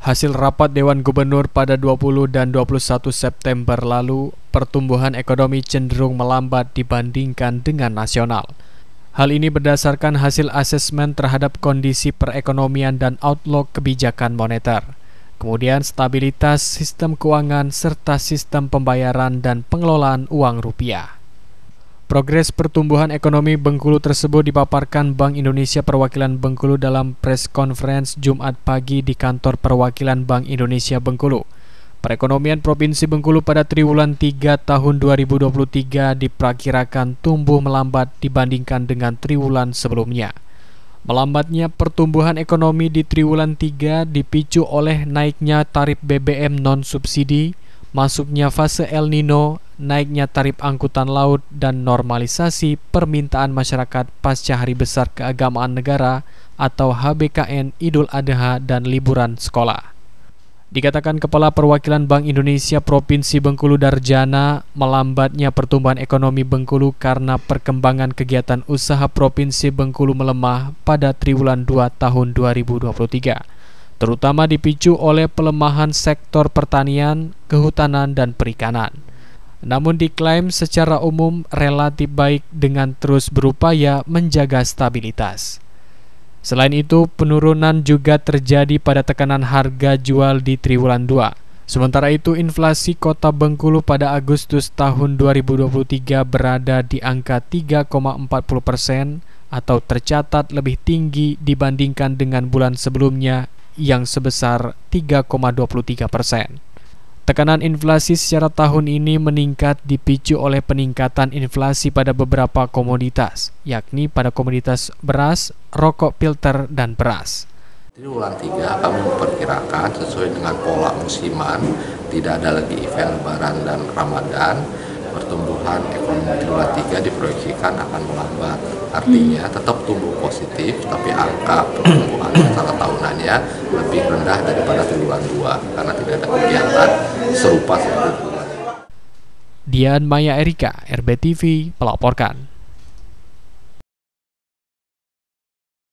Hasil rapat Dewan Gubernur pada 20 dan 21 September lalu, pertumbuhan ekonomi cenderung melambat dibandingkan dengan nasional. Hal ini berdasarkan hasil asesmen terhadap kondisi perekonomian dan outlook kebijakan moneter. Kemudian stabilitas sistem keuangan serta sistem pembayaran dan pengelolaan uang rupiah. Progres pertumbuhan ekonomi Bengkulu tersebut dipaparkan Bank Indonesia Perwakilan Bengkulu dalam press conference Jumat pagi di kantor perwakilan Bank Indonesia Bengkulu. Perekonomian Provinsi Bengkulu pada triwulan 3 tahun 2023 diperkirakan tumbuh melambat dibandingkan dengan triwulan sebelumnya. Melambatnya pertumbuhan ekonomi di triwulan 3 dipicu oleh naiknya tarif BBM non-subsidi, masuknya fase El Nino, naiknya tarif angkutan laut, dan normalisasi permintaan masyarakat pasca Hari Besar Keagamaan Negara atau HBKN Idul Adha dan liburan sekolah. Dikatakan Kepala Perwakilan Bank Indonesia Provinsi Bengkulu Darjana, melambatnya pertumbuhan ekonomi Bengkulu karena perkembangan kegiatan usaha Provinsi Bengkulu melemah pada triwulan 2 tahun 2023 terutama dipicu oleh pelemahan sektor pertanian, kehutanan, dan perikanan. Namun diklaim secara umum relatif baik dengan terus berupaya menjaga stabilitas. Selain itu, penurunan juga terjadi pada tekanan harga jual di triwulan 2. Sementara itu, inflasi kota Bengkulu pada Agustus tahun 2023 berada di angka 3,40 persen atau tercatat lebih tinggi dibandingkan dengan bulan sebelumnya yang sebesar 3,23 persen. Tekanan inflasi secara tahun ini meningkat dipicu oleh peningkatan inflasi pada beberapa komoditas, yakni pada komoditas beras, rokok filter, dan beras. Triwulan 3 kami memperkirakan sesuai dengan pola musiman, tidak ada lagi event lebaran dan Ramadan, pertumbuhan ekonomi triwulan 3 diproyeksikan akan melambat. Artinya tetap tumbuh positif, tapi angka pertumbuhan secara tahunannya lebih rendah daripada triwulan 2 karena tidak ada kegiatan serupa seperti Dian Maya Erika, RBTV, melaporkan.